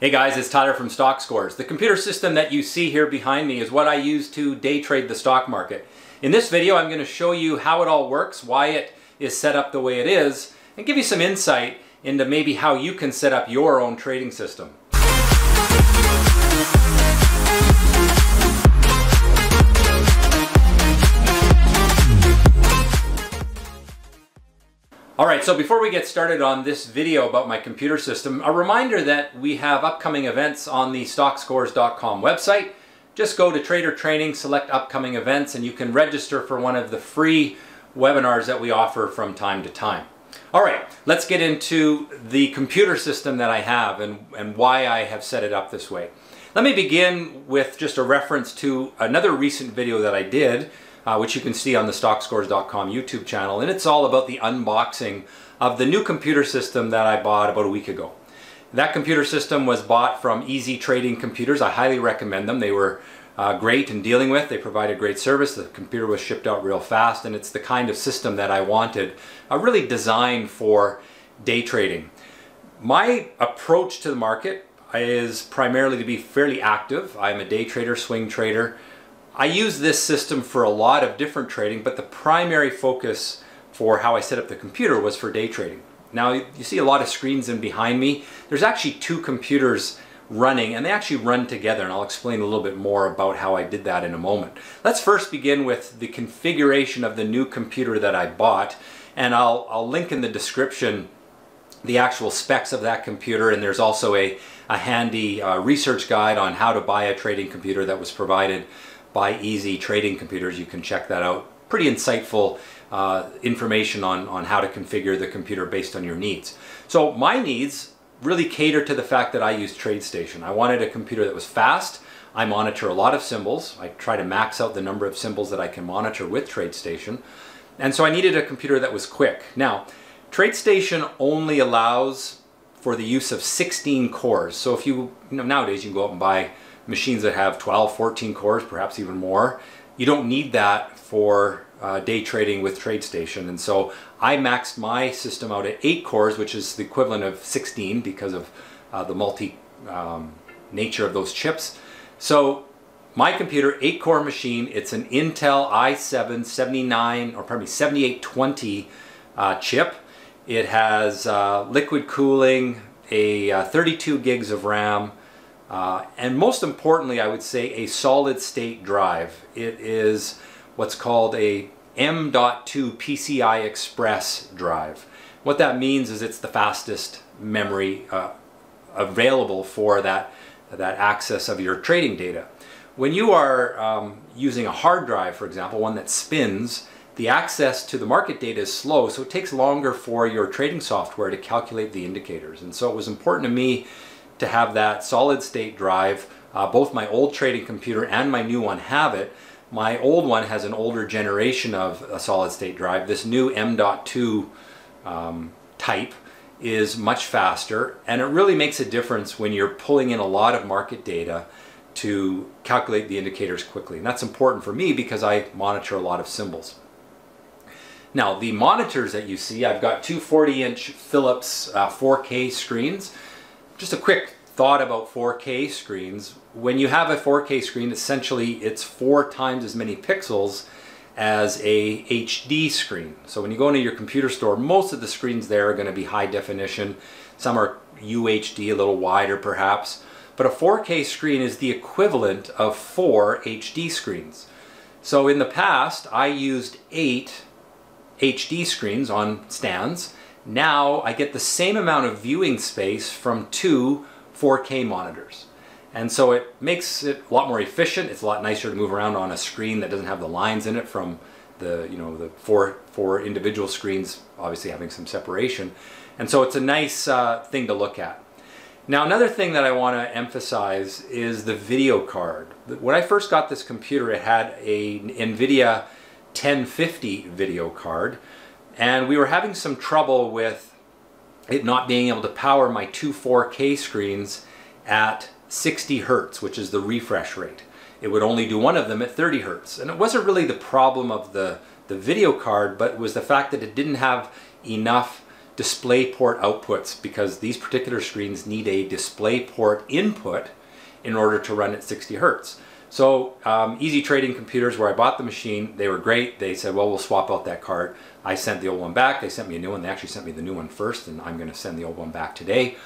Hey guys, it's Tyler from Stockscores. The computer system that you see here behind me is what I use to day trade the stock market. In this video, I'm going to show you how it all works, why it is set up the way it is, and give you some insight into maybe how you can set up your own trading system. Alright, so before we get started on this video about my computer system, a reminder that we have upcoming events on the StockScores.com website. Just go to Trader Training, select upcoming events, and you can register for one of the free webinars that we offer from time to time. Alright, let's get into the computer system that I have and, and why I have set it up this way. Let me begin with just a reference to another recent video that I did uh, which you can see on the StockScores.com YouTube channel. And it's all about the unboxing of the new computer system that I bought about a week ago. That computer system was bought from EZTrading Computers. I highly recommend them. They were uh, great in dealing with. They provided great service. The computer was shipped out real fast and it's the kind of system that I wanted, uh, really designed for day trading. My approach to the market is primarily to be fairly active. I'm a day trader, swing trader. I use this system for a lot of different trading, but the primary focus for how I set up the computer was for day trading. Now you see a lot of screens in behind me. There's actually two computers running and they actually run together and I'll explain a little bit more about how I did that in a moment. Let's first begin with the configuration of the new computer that I bought and I'll, I'll link in the description the actual specs of that computer and there's also a, a handy uh, research guide on how to buy a trading computer that was provided by EZTrading Computers. You can check that out. Pretty insightful uh, information on, on how to configure the computer based on your needs. So my needs really cater to the fact that I use TradeStation. I wanted a computer that was fast. I monitor a lot of symbols. I try to max out the number of symbols that I can monitor with TradeStation. And so I needed a computer that was quick. Now, TradeStation only allows for the use of 16 cores. So if you, you know, nowadays you can go out and buy machines that have 12, 14 cores, perhaps even more. You don't need that for uh, day trading with TradeStation. And so I maxed my system out at 8 cores, which is the equivalent of 16 because of uh, the multi um, nature of those chips. So my computer, 8 core machine, it's an Intel i7 79, or pardon me, 7820 uh, chip. It has uh, liquid cooling, a uh, 32 gigs of RAM, uh, and most importantly, I would say a solid state drive. It is what's called a M.2 PCI Express drive. What that means is it's the fastest memory uh, available for that, that access of your trading data. When you are um, using a hard drive, for example, one that spins, the access to the market data is slow, so it takes longer for your trading software to calculate the indicators. And so it was important to me to have that solid state drive. Uh, both my old trading computer and my new one have it. My old one has an older generation of a solid state drive. This new M.2 um, type is much faster and it really makes a difference when you're pulling in a lot of market data to calculate the indicators quickly. And that's important for me because I monitor a lot of symbols. Now the monitors that you see, I've got two 40 inch Philips uh, 4K screens. Just a quick thought about 4K screens. When you have a 4K screen, essentially it's four times as many pixels as a HD screen. So when you go into your computer store, most of the screens there are going to be high definition. Some are UHD, a little wider perhaps. But a 4K screen is the equivalent of four HD screens. So in the past, I used eight HD screens on stands now I get the same amount of viewing space from two 4K monitors. And so it makes it a lot more efficient. It's a lot nicer to move around on a screen that doesn't have the lines in it from the, you know, the four, four individual screens, obviously having some separation. And so it's a nice uh, thing to look at. Now another thing that I want to emphasize is the video card. When I first got this computer, it had a NVIDIA 1050 video card, and we were having some trouble with it not being able to power my two 4K screens at 60 hertz, which is the refresh rate. It would only do one of them at 30 hertz. And it wasn't really the problem of the, the video card, but was the fact that it didn't have enough display port outputs because these particular screens need a display port input in order to run at 60 hertz. So um, EZTrading Computers, where I bought the machine, they were great. They said, well, we'll swap out that card. I sent the old one back. They sent me a new one. They actually sent me the new one first, and I'm going to send the old one back today.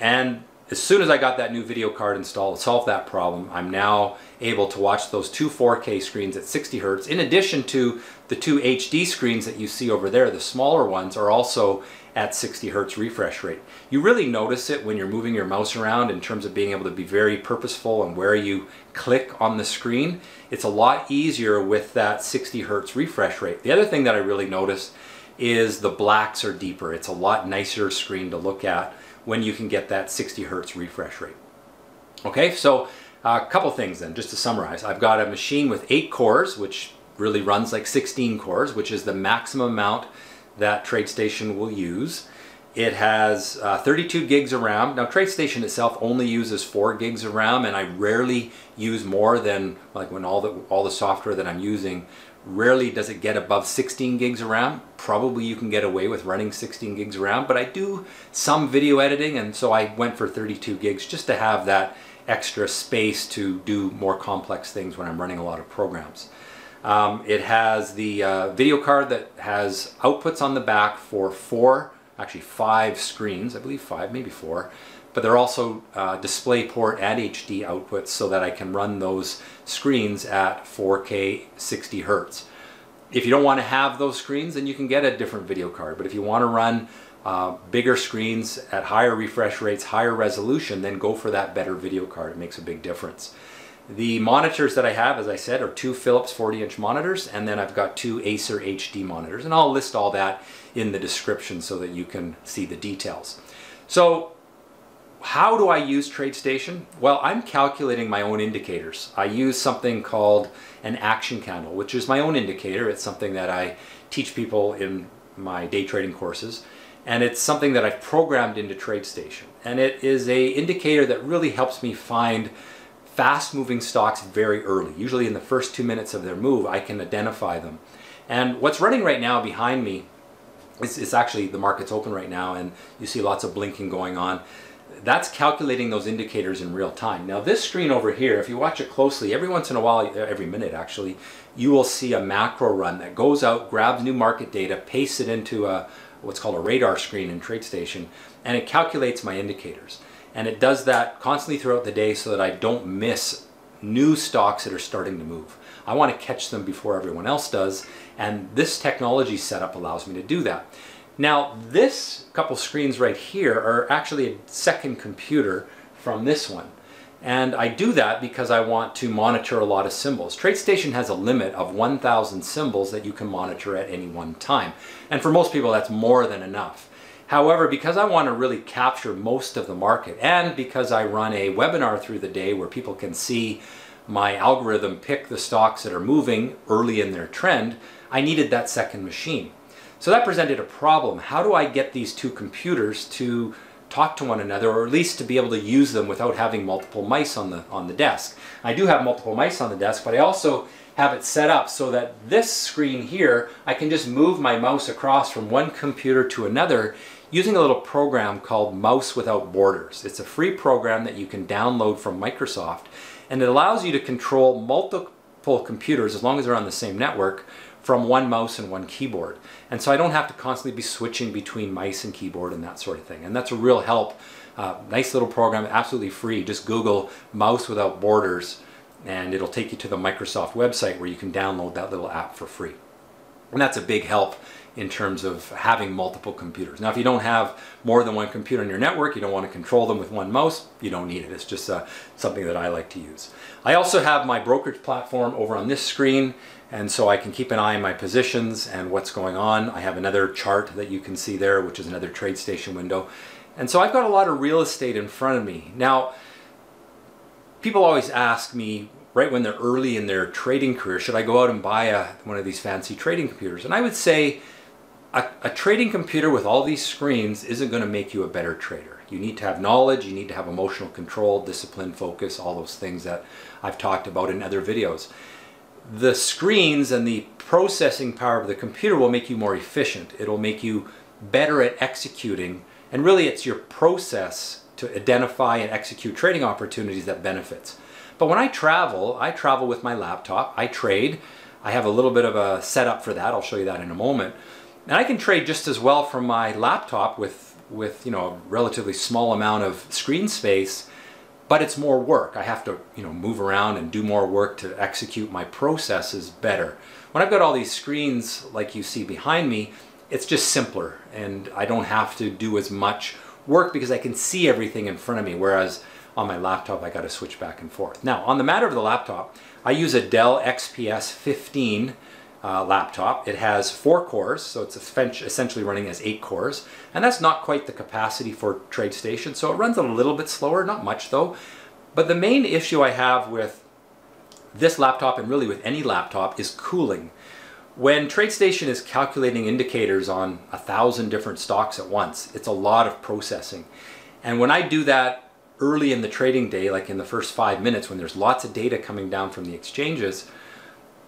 And as soon as I got that new video card installed, solved that problem, I'm now able to watch those two 4K screens at 60 hertz. In addition to the two HD screens that you see over there, the smaller ones are also at 60 hertz refresh rate. You really notice it when you're moving your mouse around in terms of being able to be very purposeful and where you click on the screen. It's a lot easier with that 60 hertz refresh rate. The other thing that I really notice is the blacks are deeper. It's a lot nicer screen to look at when you can get that 60 hertz refresh rate. Okay, so a couple things then, just to summarize. I've got a machine with eight cores, which really runs like 16 cores, which is the maximum amount that TradeStation will use. It has uh, 32 gigs of RAM. Now TradeStation itself only uses 4 gigs of RAM and I rarely use more than like when all the all the software that I'm using rarely does it get above 16 gigs of RAM. Probably you can get away with running 16 gigs of RAM, but I do some video editing and so I went for 32 gigs just to have that extra space to do more complex things when I'm running a lot of programs. Um, it has the uh, video card that has outputs on the back for four, actually five screens, I believe five, maybe four, but they're also uh, DisplayPort and HD outputs so that I can run those screens at 4K 60 Hertz. If you don't want to have those screens, then you can get a different video card, but if you want to run uh, bigger screens at higher refresh rates, higher resolution, then go for that better video card. It makes a big difference. The monitors that I have, as I said, are two Philips 40-inch monitors, and then I've got two Acer HD monitors, and I'll list all that in the description so that you can see the details. So how do I use TradeStation? Well, I'm calculating my own indicators. I use something called an action candle, which is my own indicator. It's something that I teach people in my day trading courses. And it's something that I've programmed into TradeStation. And it is a indicator that really helps me find fast moving stocks very early. Usually in the first two minutes of their move, I can identify them. And what's running right now behind me is, actually the market's open right now and you see lots of blinking going on. That's calculating those indicators in real time. Now this screen over here, if you watch it closely, every once in a while, every minute actually, you will see a macro run that goes out, grabs new market data, pastes it into a what's called a radar screen in TradeStation, and it calculates my indicators. And it does that constantly throughout the day so that I don't miss new stocks that are starting to move. I want to catch them before everyone else does, and this technology setup allows me to do that. Now, this couple screens right here are actually a second computer from this one. And I do that because I want to monitor a lot of symbols. TradeStation has a limit of 1,000 symbols that you can monitor at any one time. And for most people, that's more than enough. However, because I want to really capture most of the market and because I run a webinar through the day where people can see my algorithm pick the stocks that are moving early in their trend, I needed that second machine. So that presented a problem. How do I get these two computers to talk to one another or at least to be able to use them without having multiple mice on the on the desk. I do have multiple mice on the desk, but I also have it set up so that this screen here, I can just move my mouse across from one computer to another using a little program called Mouse Without Borders. It's a free program that you can download from Microsoft and it allows you to control multiple computers as long as they're on the same network from one mouse and one keyboard. And so I don't have to constantly be switching between mice and keyboard and that sort of thing. And that's a real help. Uh, nice little program, absolutely free. Just Google Mouse Without Borders and it'll take you to the Microsoft website where you can download that little app for free. And that's a big help in terms of having multiple computers. Now, if you don't have more than one computer in your network, you don't want to control them with one mouse, you don't need it. It's just uh, something that I like to use. I also have my brokerage platform over on this screen, and so I can keep an eye on my positions and what's going on. I have another chart that you can see there, which is another TradeStation window. And so I've got a lot of real estate in front of me. Now, people always ask me, right when they're early in their trading career, should I go out and buy a, one of these fancy trading computers? And I would say, a, a trading computer with all these screens isn't going to make you a better trader. You need to have knowledge, you need to have emotional control, discipline, focus, all those things that I've talked about in other videos. The screens and the processing power of the computer will make you more efficient. It'll make you better at executing. And really it's your process to identify and execute trading opportunities that benefits. But when I travel, I travel with my laptop, I trade. I have a little bit of a setup for that. I'll show you that in a moment. And I can trade just as well from my laptop with, with you know, a relatively small amount of screen space, but it's more work. I have to, you know, move around and do more work to execute my processes better. When I've got all these screens like you see behind me, it's just simpler and I don't have to do as much work because I can see everything in front of me, whereas on my laptop I got to switch back and forth. Now, on the matter of the laptop, I use a Dell XPS 15 uh, laptop. It has four cores, so it's essentially running as eight cores, and that's not quite the capacity for TradeStation, so it runs a little bit slower, not much though. But the main issue I have with this laptop and really with any laptop is cooling. When TradeStation is calculating indicators on a thousand different stocks at once, it's a lot of processing. And when I do that early in the trading day, like in the first five minutes, when there's lots of data coming down from the exchanges,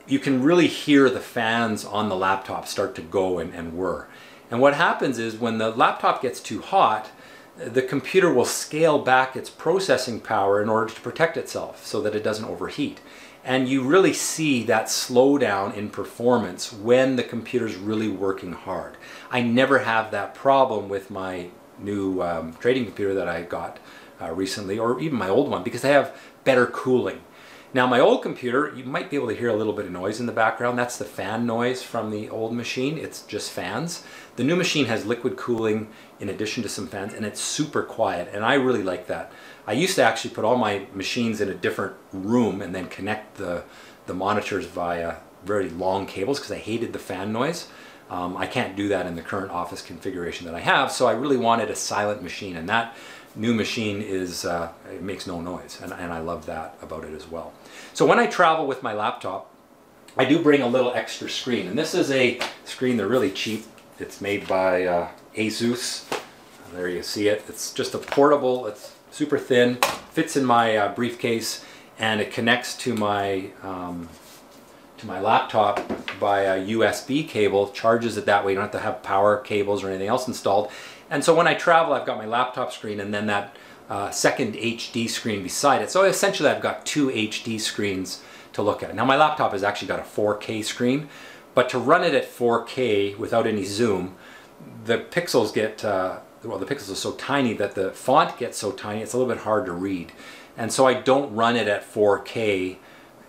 you can really hear the fans on the laptop start to go and, and whir. And what happens is when the laptop gets too hot, the computer will scale back its processing power in order to protect itself so that it doesn't overheat. And you really see that slowdown in performance when the computer's really working hard. I never have that problem with my new um, trading computer that I got uh, recently, or even my old one, because they have better cooling. Now my old computer, you might be able to hear a little bit of noise in the background. That's the fan noise from the old machine. It's just fans. The new machine has liquid cooling in addition to some fans and it's super quiet and I really like that. I used to actually put all my machines in a different room and then connect the, the monitors via very long cables because I hated the fan noise. Um, I can't do that in the current office configuration that I have, so I really wanted a silent machine, and that new machine is uh, it makes no noise, and, and I love that about it as well. So when I travel with my laptop, I do bring a little extra screen, and this is a screen they're really cheap. It's made by uh, Asus. There you see it. It's just a portable. It's super thin, fits in my uh, briefcase, and it connects to my um, to my laptop by a USB cable, charges it that way. You don't have to have power cables or anything else installed. And so when I travel, I've got my laptop screen and then that uh, second HD screen beside it. So essentially I've got two HD screens to look at. Now my laptop has actually got a 4K screen, but to run it at 4K without any zoom, the pixels get uh, well, the pixels are so tiny that the font gets so tiny, it's a little bit hard to read. And so I don't run it at 4K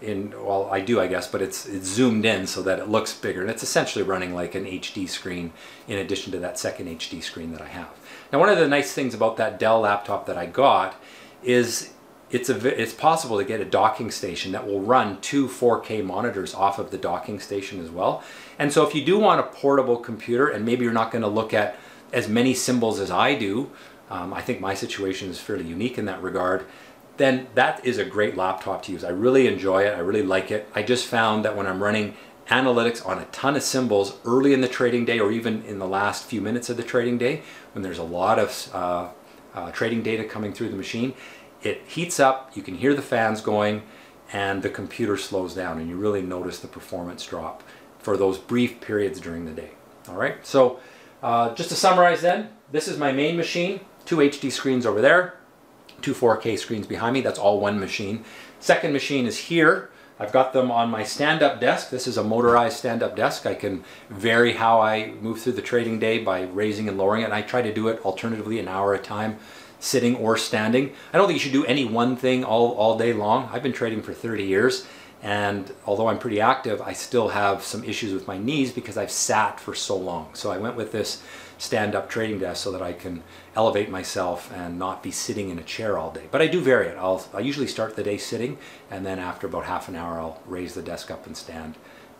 in, well, I do, I guess, but it's, it's zoomed in so that it looks bigger. And it's essentially running like an HD screen in addition to that second HD screen that I have. Now, one of the nice things about that Dell laptop that I got is it's, a, it's possible to get a docking station that will run two 4K monitors off of the docking station as well. And so if you do want a portable computer and maybe you're not going to look at as many symbols as I do, um, I think my situation is fairly unique in that regard, then that is a great laptop to use. I really enjoy it. I really like it. I just found that when I'm running analytics on a ton of symbols early in the trading day or even in the last few minutes of the trading day, when there's a lot of uh, uh, trading data coming through the machine, it heats up, you can hear the fans going, and the computer slows down and you really notice the performance drop for those brief periods during the day. All right, so uh, just to summarize then, this is my main machine, two HD screens over there, two 4K screens behind me, that's all one machine. Second machine is here. I've got them on my stand-up desk. This is a motorized stand-up desk. I can vary how I move through the trading day by raising and lowering it, and I try to do it alternatively an hour at a time, sitting or standing. I don't think you should do any one thing all, all day long. I've been trading for 30 years, and although I'm pretty active, I still have some issues with my knees because I've sat for so long. So I went with this stand-up trading desk so that I can elevate myself and not be sitting in a chair all day. But I do vary it. I'll, I usually start the day sitting, and then after about half an hour, I'll raise the desk up and stand,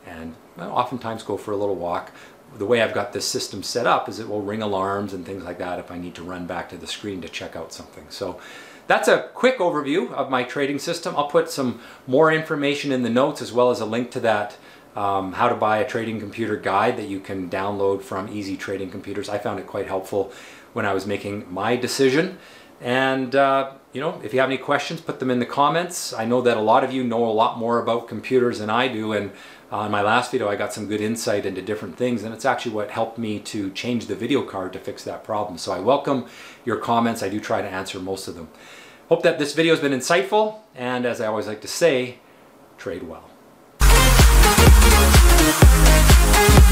and oftentimes go for a little walk. The way I've got this system set up is it will ring alarms and things like that if I need to run back to the screen to check out something. So that's a quick overview of my trading system. I'll put some more information in the notes as well as a link to that um, how to buy a trading computer guide that you can download from EZTrading Computers. I found it quite helpful when I was making my decision. And, uh, you know, if you have any questions, put them in the comments. I know that a lot of you know a lot more about computers than I do, and Uh, in my last video, I got some good insight into different things, and it's actually what helped me to change the video card to fix that problem. So I welcome your comments. I do try to answer most of them. Hope that this video has been insightful, and as I always like to say, trade well. Thank you.